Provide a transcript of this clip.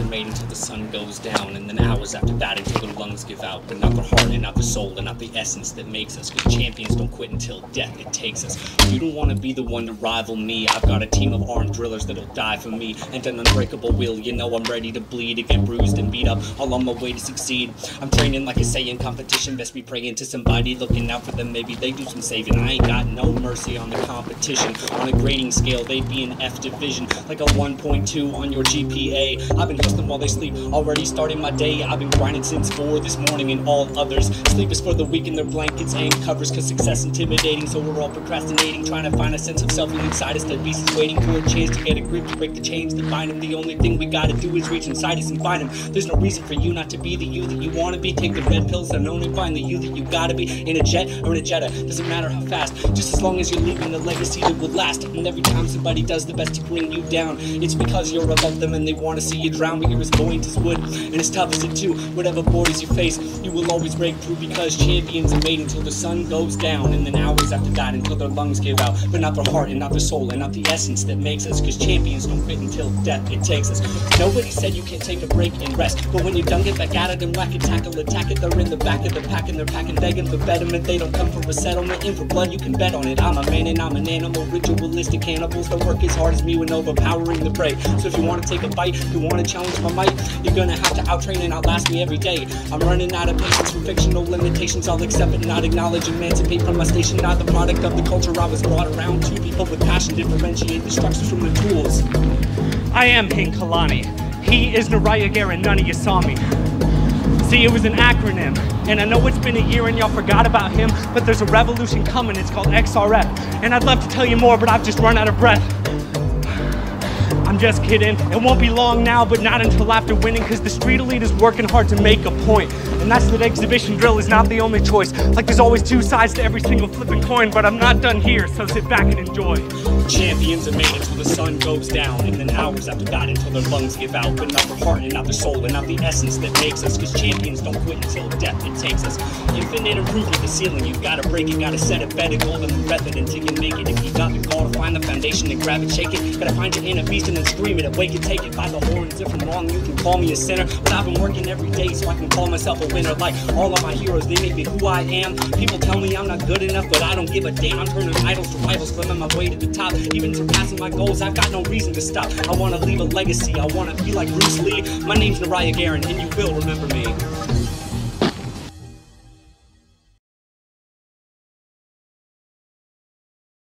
are made until the sun goes down, and then hours after that until their lungs give out. But not the heart, and not the soul, and not the essence that makes us. Cause champions don't quit until death it takes us. You don't wanna be the one to rival me. I've got a team of armed drillers that'll die for me, and an unbreakable will. You know I'm ready to bleed, to get bruised and beat up, all on my way to succeed. I'm training like I say in competition, best be praying to somebody, looking out for them. Maybe they do some saving. I ain't got no mercy on the competition. On a grading scale, they'd be an F division, like a 1.2 on your GPA. I've been hustling while they sleep, already starting my day. I've been grinding since 4 this morning and all others. Sleep is for the weak in their blankets and covers, cause success intimidating, so we're all procrastinating, trying to find a sense of self inside us. The beast is waiting for a chance to get a grip, to break the chains that bind him. The only thing we gotta do is reach inside us and find him. There's no reason for you not to be the you that you wanna be. Take the red pills and only find the you that you gotta be. In a jet or in a Jetta, doesn't matter how fast, just as long as you're leaving a legacy that will last. And every time somebody does the best to bring you down, it's because you're above them and they wanna see you drown. You're as buoyant as wood and as tough as it too. Whatever borders you face, you will always break through because champions are made until the sun goes down. And then hours after that until their lungs give out. But not their heart and not their soul and not the essence that makes us. Cause champions don't quit until death it takes us. Nobody said you can't take a break and rest. But when you're done, get back at it and whack it, tackle, attack it. They're in the back of the pack and they're packing, begging for betterment. They don't come for a settlement. In for blood, you can bet on it. I'm a man and I'm an animal. Ritualistic cannibals that work as hard as me when overpowering the prey. So if you want to take a bite, you want to challenge my might, you're gonna have to outtrain and outlast me every day. I'm running out of patience from fictional limitations. I'll accept it, not acknowledge, emancipate from my station. Not the product of the culture I was brought around to. People with passion differentiate the structures from the tools. I am Hank Kalani. He is Nariah Garen, none of you saw me. See, it was an acronym, and I know it's been a year and y'all forgot about him, but there's a revolution coming, it's called XRF. And I'd love to tell you more, but I've just run out of breath. Just kidding. It won't be long now, but not until after winning, because the street elite is working hard to make a point. And that's that exhibition drill is not the only choice. Like there's always two sides to every single flipping coin, but I'm not done here, so sit back and enjoy. Champions are made until the sun goes down, and then hours after that until their lungs give out. But not their heart and not their soul and not the essence that makes us. Cause champions don't quit until death it takes us. Infinite improvement, the ceiling, you gotta break it, gotta set it better, golden method until you make it. If you got the gall to find the foundation and grab it, shake it, gotta find your inner beast and then scream it, awake and take it by the horns. If I'm wrong, you can call me a sinner, but I've been working every day so I can call myself a winner. Like all of my heroes, they make me who I am. People tell me I'm not good enough, but I don't give a damn. I'm turning idols to rivals, climbing my way to the top, even surpassing my goals. I've got no reason to stop. I wanna leave a legacy. I wanna be like Bruce Lee. My name's Nariah Garen, and you will remember me.